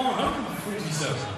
147.